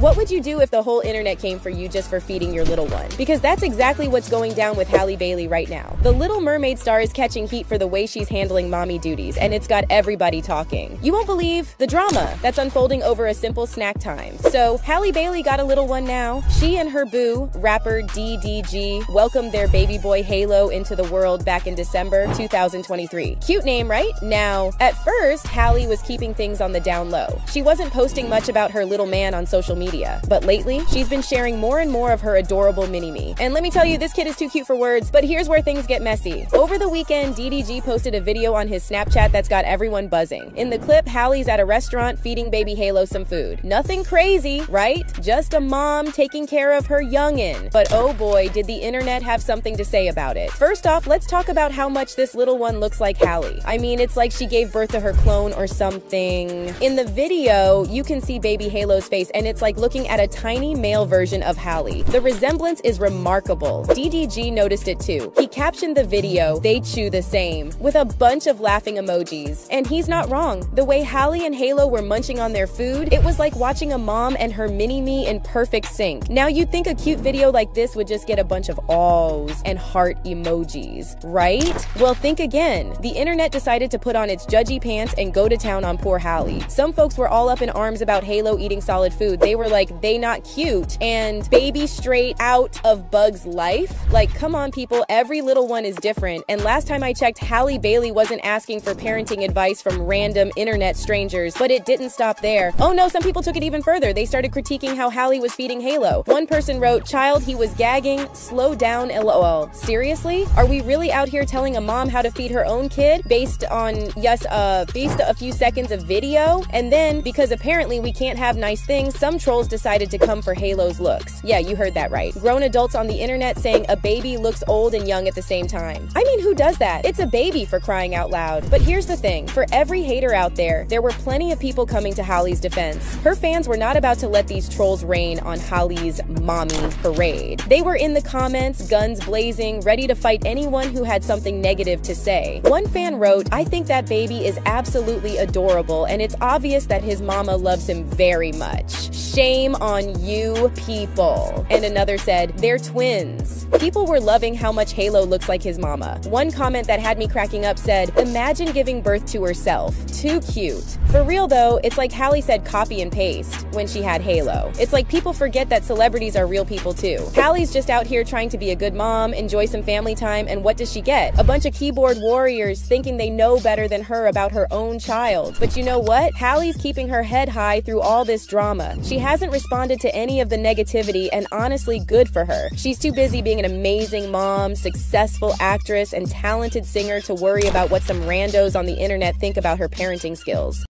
would you do if the whole internet came for you just for feeding your little one? Because that's exactly what's going down with Halle Bailey right now. The Little Mermaid star is catching heat for the way she's handling mommy duties, and it's got everybody talking. You won't believe the drama that's unfolding over a simple snack time. So, Halle Bailey got a little one now. She and her boo, rapper DDG, welcomed their baby boy Halo into the world back in December 2023. Cute name, right? Now, at first, Halle was keeping things on the down low. She wasn't posting much about her little man on social media, but lately, she's been sharing more and more of her adorable mini-me. And let me tell you, this kid is too cute for words, but here's where things get messy. Over the weekend, DDG posted a video on his Snapchat that's got everyone buzzing. In the clip, Halle's at a restaurant feeding baby Halo some food. Nothing crazy, right? Just a mom taking care of her youngin'. But oh boy, did the internet have something to say about it. First off, let's talk about how much this little one looks like Halle. I mean, it's like she gave birth to her clone or something. In the video, you can see baby Halo's face, and it's like looking at a tiny male version of Halle. The resemblance is remarkable. DDG noticed it too. He captioned the video, they chew the same, with a bunch of laughing emojis. And he's not wrong. The way Halle and Halo were munching on their food, it was like watching a mom and her mini-me in perfect sync. Now you'd think a cute video like this would just get a bunch of awes and heart emojis, right? Well, think again. The internet decided to put on its judgy pants and go to town on poor Halle. Some folks were all up in arms about Halo eating solid food. They were like, they not cute, and baby straight out of Bug's life? Like, come on, people, every little one is different. And last time I checked, Halle Bailey wasn't asking for parenting advice from random internet strangers, but it didn't stop there. Oh no, some people took it even further. They started critiquing how Halle was feeding Halo. One person wrote, Child, he was gagging, slow down, lol. Seriously? Are we really out here telling a mom how to feed her own kid based on, yes, uh, based a few seconds of video? And then, because apparently we can't have nice things, some trolls decided to come for Halo's looks. Yeah, you heard that right. Grown adults on the internet saying a baby looks old and young at the same time. I mean, who does that? It's a baby for crying out loud. But here's the thing for every hater out there, there were plenty of people coming to Halle's defense. Her fans were not about to let these trolls reign on Halle's mommy parade. They were in the comments, guns blazing, ready to fight anyone who had something negative to say. One fan wrote, I think that baby is absolutely adorable, and it's obvious that his mama loves him very much. Shame on you people. And another said, they're twins. People were loving how much Halo looks like his mama. One comment that had me cracking up said, Imagine giving birth to herself. Too cute. For real though, it's like Halle said copy and paste when she had Halo. It's like people forget that celebrities are real people too. Halle's just out here trying to be a good mom, enjoy some family time, and what does she get? A bunch of keyboard warriors thinking they know better than her about her own child. But you know what? Halle's keeping her head high through all this drama. She hasn't responded to any of the negativity, and honestly, good for her. She's too busy being an amazing mom, successful actress, and talented singer to worry about what some randos on the internet think about her parenting skills.